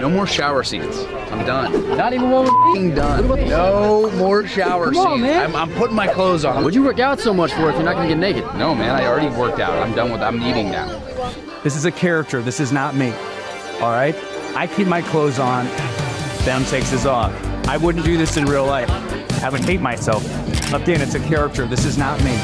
No more shower scenes. I'm done. Not even one with done. No more shower Come scenes. man. I'm, I'm putting my clothes on. What'd you work out so much for if you're not gonna get naked? No, man. I already worked out. I'm done with. I'm eating now. This is a character. This is not me. All right? I keep my clothes on. Ben takes his off. I wouldn't do this in real life. I would hate myself. Again, it's a character. This is not me.